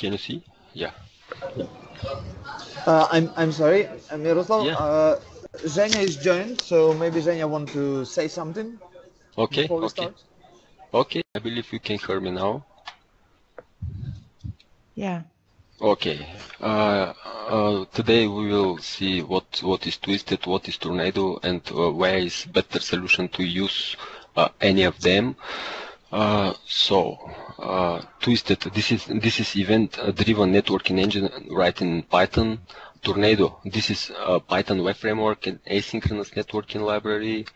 Can you see? Yeah. Uh, I'm I'm sorry, Miroslav. Yeah. Uh, Zhenya is joined, so maybe Zhenya want to say something Okay. before we Okay. start. Okay. I believe you can hear me now. Yeah. Okay. Uh, uh, today we will see what what is twisted, what is tornado, and uh, where is better solution to use uh, any of them. Uh, so, uh, twisted. This is this is event-driven networking engine written in Python. Tornado. This is a Python web framework and asynchronous networking library.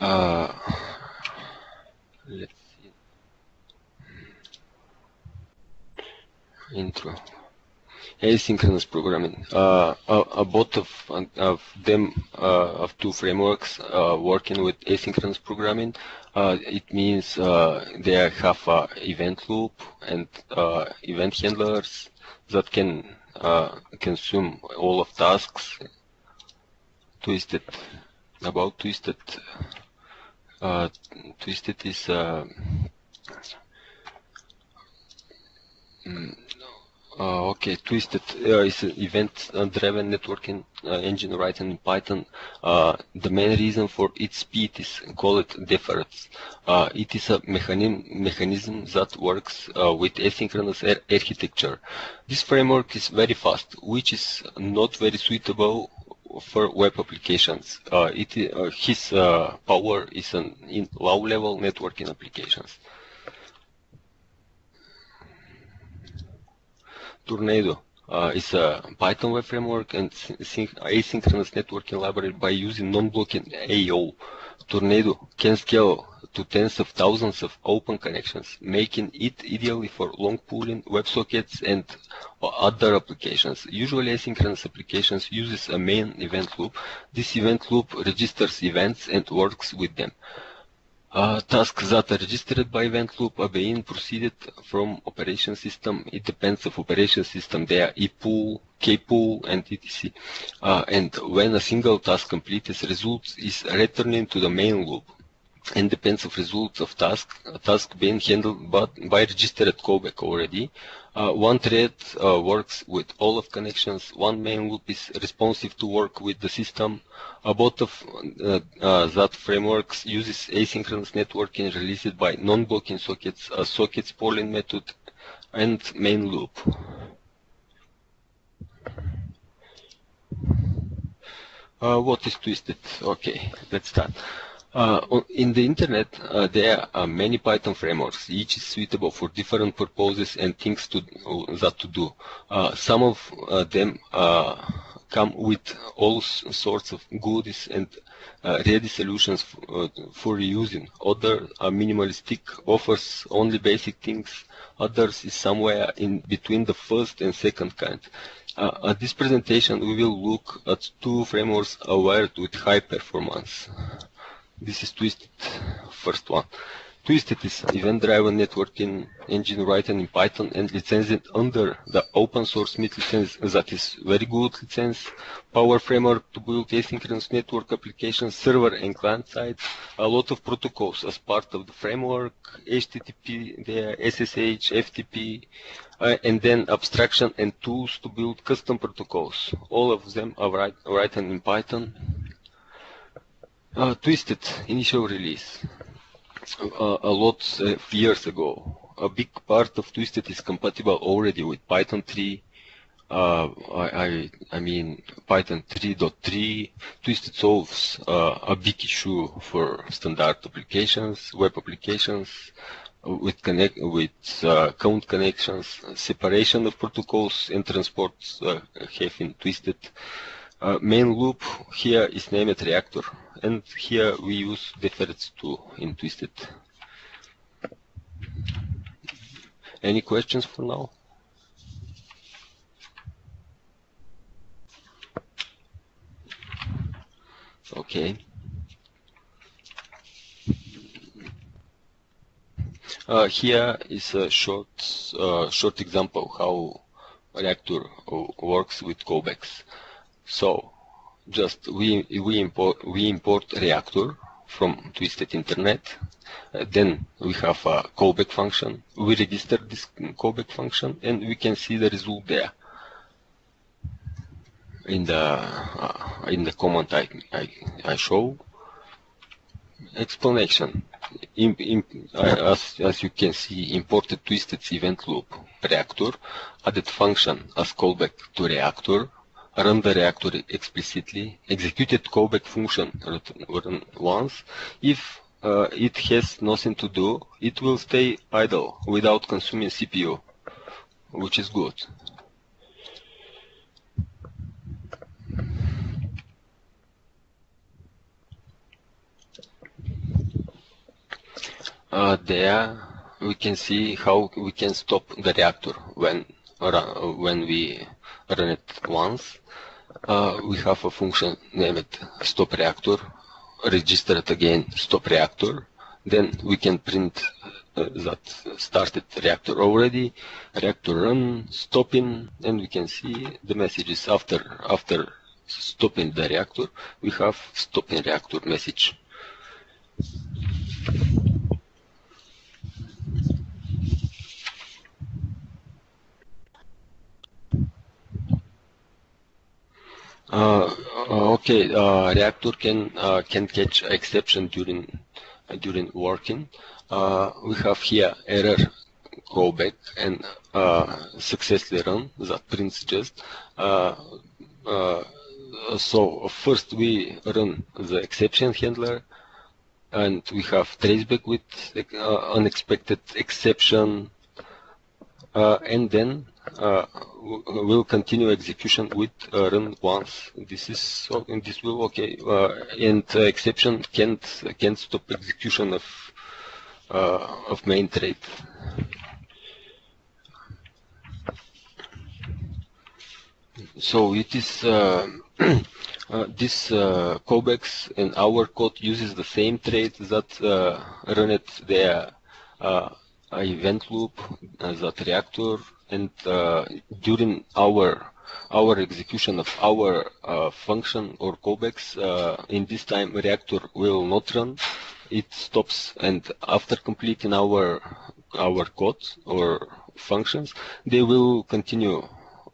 Uh, let's see. Intro asynchronous programming. Uh, both of, of them, uh, of two frameworks uh, working with asynchronous programming. Uh, it means uh, they have a event loop and uh, event handlers that can consume all of tasks. Twisted, about Twisted, Twisted is mm, okay, Twisted uh, is an event-driven networking uh, engine written in Python. Uh, the main reason for its speed is call it deferreds. Uh, it is a mechanism, mechanism that works uh, with asynchronous ar architecture. This framework is very fast, which is not very suitable for web applications. it, his power is an in low-level networking applications. Tornado uh, is a Python web framework and asynchronous networking library by using non-blocking IO. Tornado can scale to tens of thousands of open connections, making it ideally for long polling, WebSockets, and other applications. Usually asynchronous applications uses a main event loop. This event loop registers events and works with them. Uh, tasks that are registered by event loop are being proceeded from operation system. It depends of operation system. They are epoll, kpool, and etc. Uh, and when a single task completes, results is returning to the main loop and depends of results of task, a task being handled by, by registered callback already. Uh, one thread uh, works with all of connections. One main loop is responsive to work with the system. A both of uh, uh that frameworks uses asynchronous networking released by non-blocking sockets, sockets polling method, and main loop. Uh, what is twisted? Okay, let's start. Uh, in the internet, uh, there are many Python frameworks. Each is suitable for different purposes and things to, that to do. Uh, some of uh, them uh, come with all sorts of goodies and uh, ready solutions for reusing. Other are minimalistic, offers only basic things. Others is somewhere in between the first and second kind. at this presentation, we will look at two frameworks aware with high performance. This is Twisted, first one. Twisted is event-driven networking engine written in Python and licensed under the open source MIT license that is very good license. Power framework to build asynchronous network applications, server and client side. A lot of protocols as part of the framework, HTTP, the SSH, FTP, uh, and then abstraction and tools to build custom protocols. All of them are write, written in Python. Uh, Twisted initial release uh, a lot of years ago. A big part of Twisted is compatible already with Python 3. Uh, I, I, I mean Python 3.3. Twisted solves uh, a big issue for standard applications, web applications, with connect with uh, count connections, separation of protocols and transports uh, have been twisted. Uh, main loop here is named reactor and here we use deferreds to in Twisted. Any questions for now? Okay. Uh, here is a short uh, short example how reactor works with callbacks. So just we we import we import reactor from Twisted Internet. Uh, then we have a callback function. We register this callback function and we can see the result there in the uh, in the command I, I, I show explanation uh, as, as you can see imported twisted event loop reactor added function as callback to reactor run the reactor explicitly executed callback function once. If uh, it has nothing to do it will stay idle without consuming CPU which is good. Uh, there we can see how we can stop the reactor when when we run it once. Uh, we have a function named stop reactor, register it again stop reactor. Then we can print uh, that started reactor already, reactor run, stopping, and we can see the messages after after stopping the reactor. We have stopping reactor message. Okay, uh, reactor can uh, can catch exception during during working. we have here error callback and successfully run that prints just. so first we run the exception handler and we have traceback with uh, unexpected exception uh, and then uh, will continue execution with uh, run once. This is so this will okay, uh, and exception can't can't stop execution of of main thread. So it is uh, uh, this uh, callbacks in our code uses the same thread that run it there event loop, that reactor and uh, during our our execution of our uh, function or callbacks, uh, in this time reactor will not run. It stops, and after completing our our code or functions, they will continue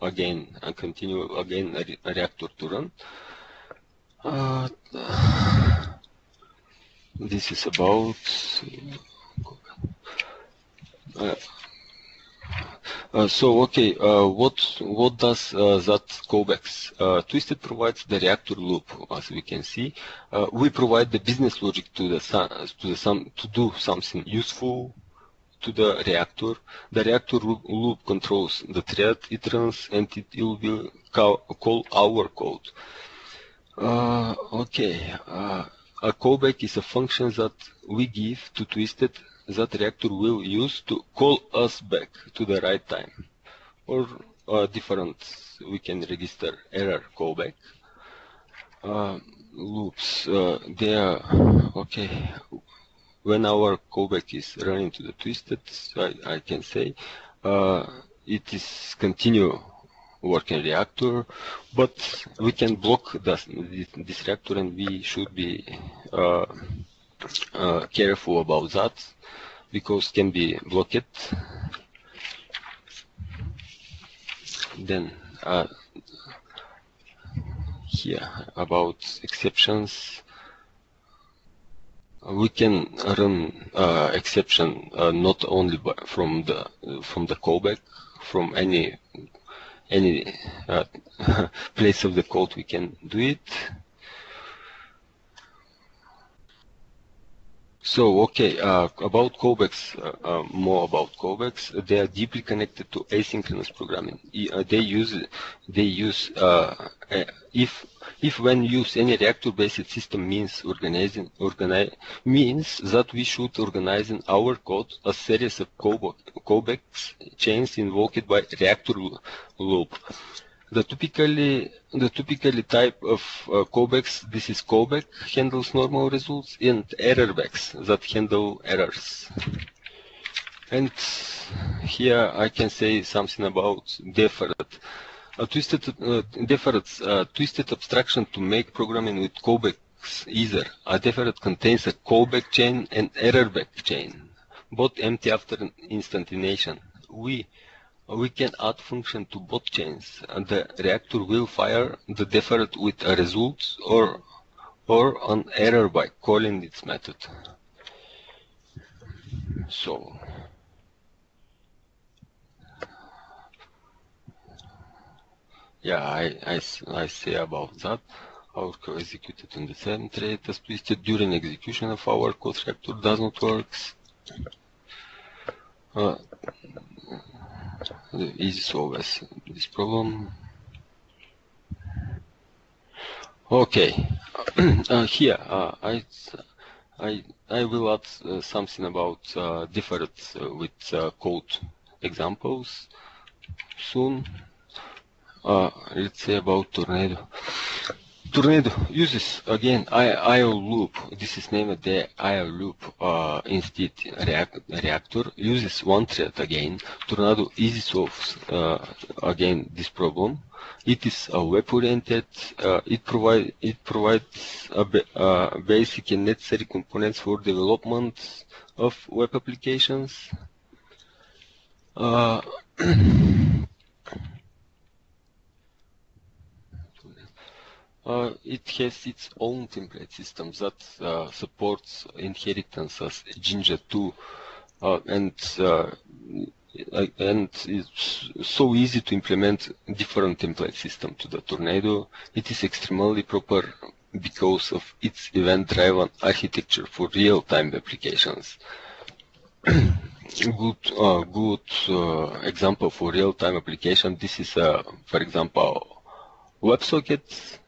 again and continue again a, reactor to run. Uh, this is about uh, so okay, uh, what what does uh, that callbacks? Uh, Twisted provides the reactor loop, as we can see. Uh, we provide the business logic to the to the some to do something useful to the reactor. The reactor loop controls the thread it runs, and it will call, our code. Uh, okay, a callback is a function that we give to Twisted that reactor will use to call us back to the right time. Or uh, different, we can register error callback. Uh, loops, uh, they are, okay, when our callback is running to the twisted, I, I can say, uh, it is continue working reactor, but we can block this, this reactor and we should be uh, careful about that because can be blocked. Then uh, here about exceptions we can run uh, exception uh, not only from the from the callback from any any uh, place of the code we can do it So, okay, uh, about callbacks, uh, uh, more about callbacks. They are deeply connected to asynchronous programming. Uh, they use, they use, uh, if, if when use any reactor-based system means organizing, organize, means that we should organize in our code a series of callbacks chains invoked by reactor loop. The typically the typically type of uh, callbacks, this is callback handles normal results and errorbacks that handle errors. And here I can say something about deferred. A twisted uh, deferred uh, twisted abstraction to make programming with callback easier. A deferred contains a callback chain and errorback chain, both empty after instantiation. We we can add function to both chains, and the reactor will fire the deferred with a result or or an error by calling its method. So yeah, I, I, I say about that. Our code executed in the same thread as twisted during execution of our code reactor does not work. Uh, easy solve this problem. Okay, uh, here uh, I I I will add uh, something about uh, different uh, with uh, code examples soon. let's say about tornado. Tornado uses again IO loop. This is named the IO loop uh, instead react, reactor uses one thread again. Tornado easy solves uh, again this problem. It is a web-oriented. Uh, it provide it provides a uh, basic and necessary components for development of web applications. Uh, it has its own template system that uh, supports inheritance as Jinja 2 uh, and uh, and it's so easy to implement different template system to the Tornado. It is extremely proper because of its event-driven architecture for real-time applications. good uh, good uh, example for real-time application. This is, for example, WebSocket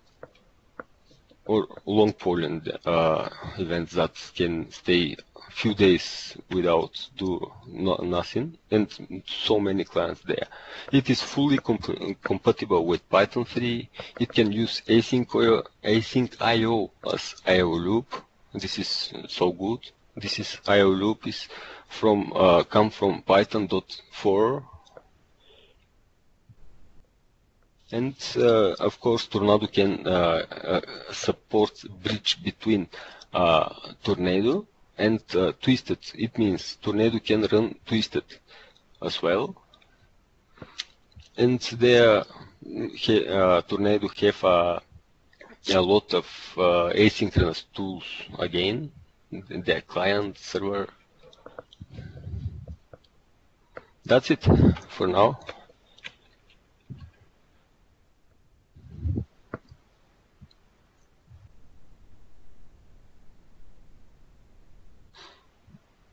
or long polling uh, events that can stay few days without do no, nothing and so many clients there. It is fully comp compatible with Python 3. It can use async, async IO as IO loop. This is so good. This is IO loop is from uh, come from Python.4 And uh, of course, Tornado can uh, uh, support bridge between Tornado and Twisted. It means Tornado can run Twisted as well. And there, Tornado have a, a lot of asynchronous tools again, the client server. That's it for now.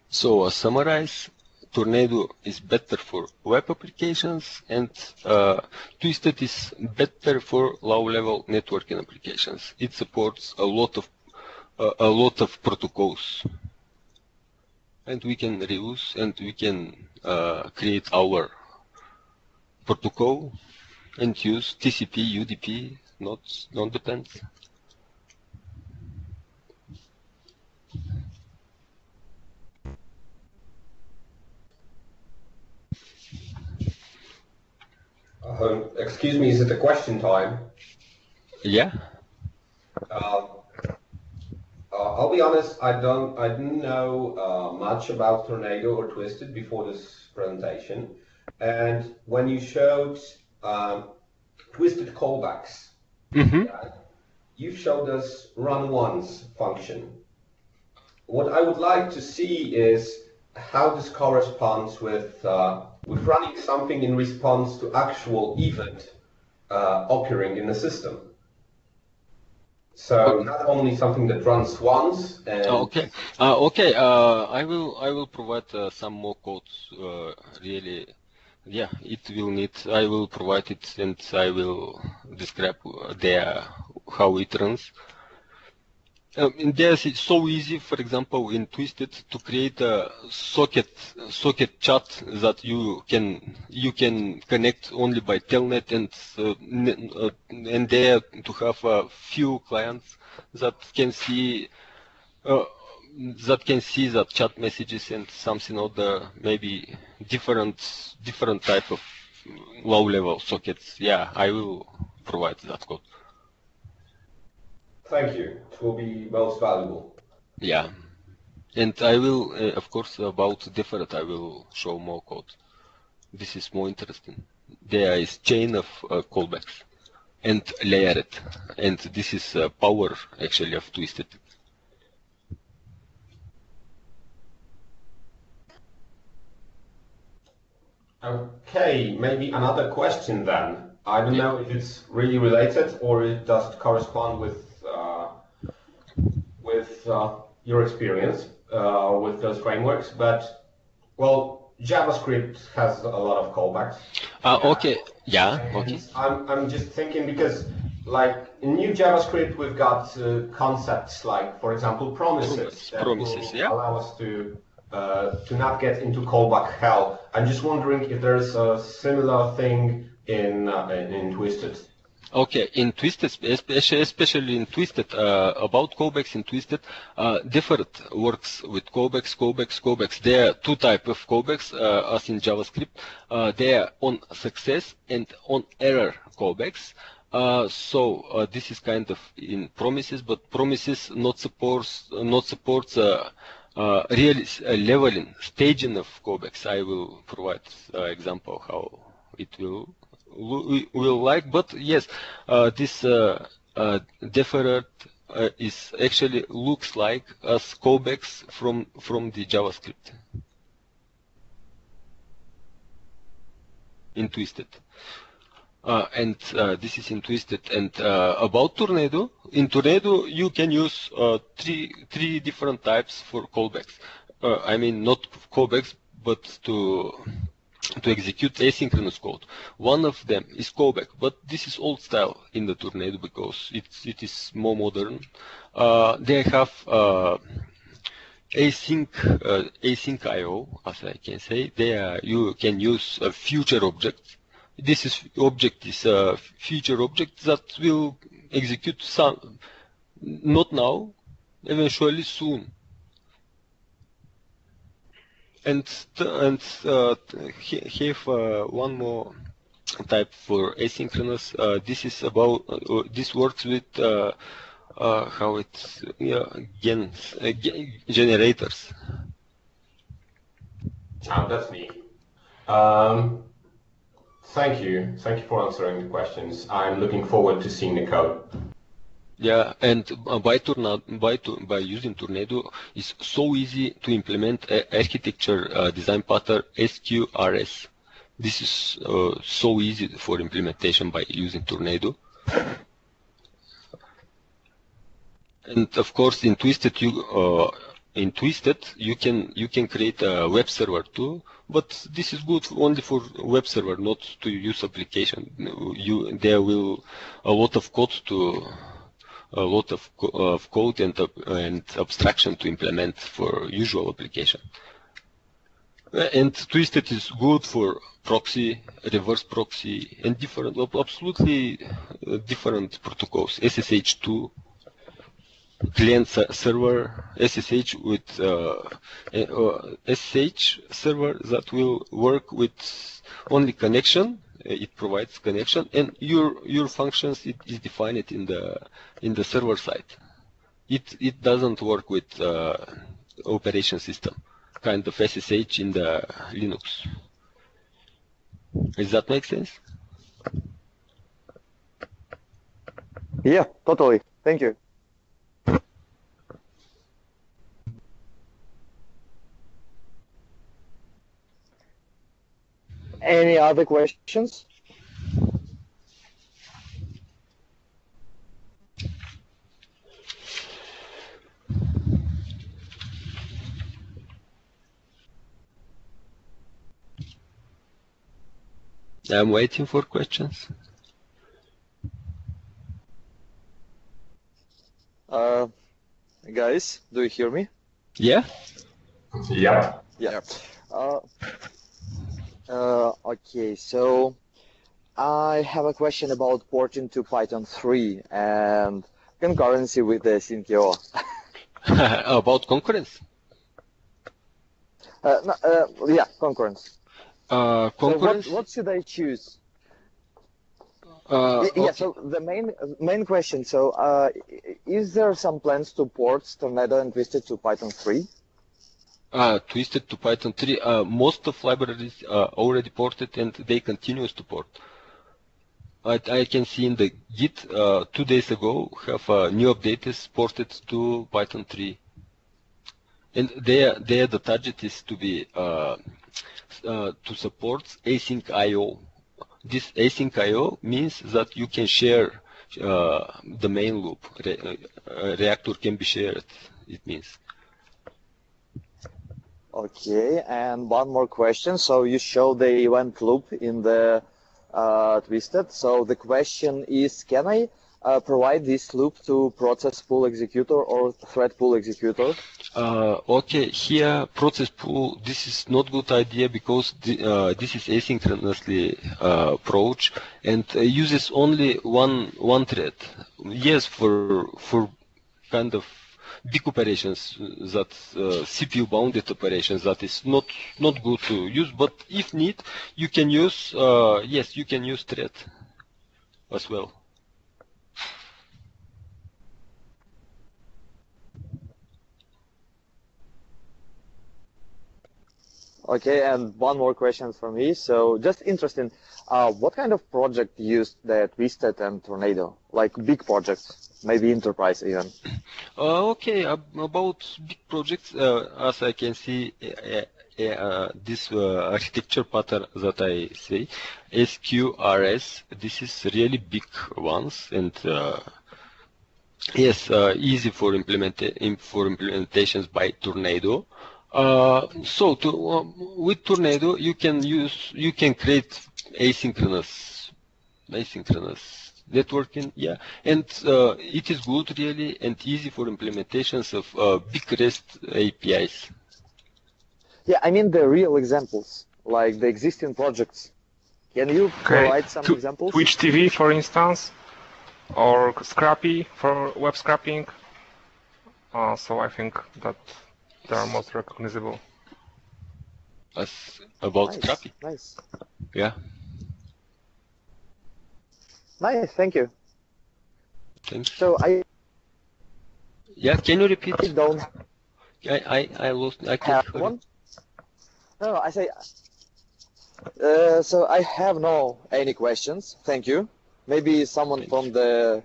So uh, summarize, Tornado is better for web applications and uh, Twisted is better for low-level networking applications. It supports a lot of uh, a lot of protocols, and we can reuse and we can uh, create our protocol and use TCP, UDP, not not Uh, excuse me, is it a question time? Yeah. Uh, uh, I'll be honest, I don't, I didn't know uh, much about Tornado or Twisted before this presentation. And when you showed um, Twisted callbacks, mm -hmm. you showed us run once function. What I would like to see is how this corresponds with uh, with running something in response to actual event uh, occurring in the system. So not only something that runs once. And oh, okay. Uh, okay. Uh, I will. I will provide uh, some more codes. Uh, really. Yeah. It will need. I will provide it, and I will describe there how it runs. Um, in this, it's so easy, for example, in Twisted to create a socket socket chat that you can you can connect only by telnet and uh, uh, and there to have a few clients that can see uh, that can see that chat messages and something other maybe different different type of low level sockets. Yeah, I will provide that code. Thank you. It will be most valuable. Yeah. And I will, uh, of course, about deferred, I will show more code. This is more interesting. There is chain of uh, callbacks and layered. And this is uh, power actually of twisted. Okay, maybe another question then. I don't know if it's really related or it does it correspond with your experience uh, with those frameworks, but well, JavaScript has a lot of callbacks. Uh, okay. Yeah. Okay. I'm, I'm just thinking because, like, in new JavaScript, we've got uh, concepts like, for example, promises Promise- that promises, will yeah. allow us to uh, to not get into callback hell. I'm just wondering if there's a similar thing in uh, in, in Twisted. Okay, in Twisted, especially, in Twisted, uh, about callbacks in Twisted, uh, different works with callbacks, callbacks, callbacks. There are two type of callbacks, uh, as in JavaScript. Uh, they are on success and on error callbacks. Uh, so uh, this is kind of in promises, but promises not supports not supports uh, leveling, staging of callbacks. I will provide example how it will will like. But yes, uh, this uh, uh, deferred is actually looks like as callbacks from from the JavaScript in Twisted. Uh, and uh, this is in Twisted. And uh, about Tornado, in Tornado you can use three three different types for callbacks. I mean not callbacks, but to to execute asynchronous code. One of them is callback, but this is old style in the Tornado because it's it is more modern. Uh, they have uh, async uh, async IO, as I can say. There you can use a future object. This is object is a future object that will execute some not now, eventually soon and and uh, have uh, one more type for asynchronous. Uh, this is about uh, this works with uh, uh, how it's yeah, gens, generators. Oh, that's neat. Um, thank you. Thank you for answering the questions. I'm looking forward to seeing the code. Yeah, and by tornado, by by using Tornado, it's so easy to implement architecture uh, design pattern SQRS. This is uh, so easy for implementation by using Tornado. And of course, in Twisted, you uh, in Twisted you can you can create a web server too. But this is good only for web server, not to use application. You there will a lot of code to a lot of, co- of code and, and abstraction to implement for usual application. Uh, And Twisted is good for proxy, reverse proxy, and different, absolutely uh, different protocols. SSH2, client server, SSH with uh, uh, SSH server that will work with only connection. Uh, It provides connection, and your your functions it is defined in the in the server side. It it doesn't work with uh, operation system, kind of SSH in the Linux. Does that make sense? Yeah, totally. Thank you. Any other questions? I'm waiting for questions. Uh, guys, do you hear me? Yeah. Yeah. Yeah. Uh, uh, okay, so I have a question about porting to Python 3 and concurrency with the asyncio. About concurrence. Uh, no, uh, yeah, concurrence. Uh, So what, what should I choose? Uh, Yeah, okay. so the main main question, so uh, is there some plans to port Tornado and Twisted to Python 3? Uh, twisted to Python 3. Uh, most of libraries are already ported and they continue to port. I, I can see in the Git uh, two days ago have uh, new updates ported to Python 3. And there, there the target is to be uh, to support async I/O. This async I/O means that you can share the main loop. Re- reactor can be shared. It means. Okay, and one more question. So you show the event loop in the uh, Twisted. So the question is, can I uh, provide this loop to process pool executor or thread pool executor? Uh, okay, here process pool, this is not good idea because the, uh, this is asynchronously uh, approach and uh, uses only one one thread. Yes, for for kind of big operations that uh, CPU bounded operations that is not not good to use. But if need, you can use uh, yes, you can use thread as well. Okay, and one more question for me. So just interesting, uh, what kind of project used that Twisted and Tornado? Like big projects, maybe enterprise even. Uh, okay, ab- about big projects, uh, as I can see, uh, uh, uh, this uh, architecture pattern that I say, SQRS, this is really big ones and yes, easy for implement for implementations by Tornado. So to, uh, with Tornado, you can use you can create asynchronous asynchronous networking, yeah, and uh, it is good really and easy for implementations of uh, big REST APIs. Yeah, I mean the real examples, like the existing projects. Can you Okay. provide some Tw- examples? Twitch TV, for instance, or Scrapy for web scrapping. Uh, so I think that they are most recognizable. As about Nice, Scrapy, nice, yeah. Nice. Thank you. Thanks. So I Yeah, can you repeat? don't I I, I lost. I can't have one. No, no, I say. Uh, so I have no any questions. Thank you. Maybe someone from the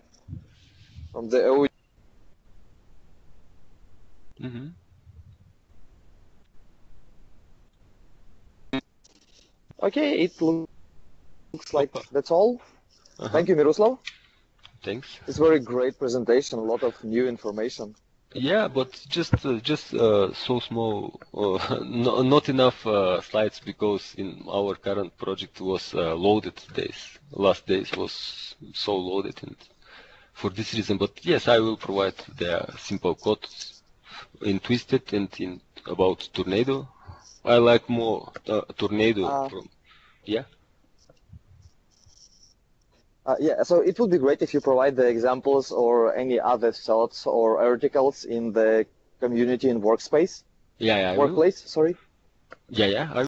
from the O. hmm Okay, it loo- looks like that's all. Uh-huh. Thank you, Miroslav. Thanks. It's very great presentation. A lot of new information. Yeah, but just uh, just uh, so small, uh, no, not enough uh, slides because in our current project was uh, loaded days. Last days was so loaded, and for this reason. But yes, I will provide the simple code in Twisted and in about Tornado. I like more uh, Tornado. Uh, from, yeah. Uh, yeah, so it would be great if you provide the examples or any other thoughts or articles in the community and workspace, Yeah, yeah. Workplace. Sorry. Yeah, yeah. I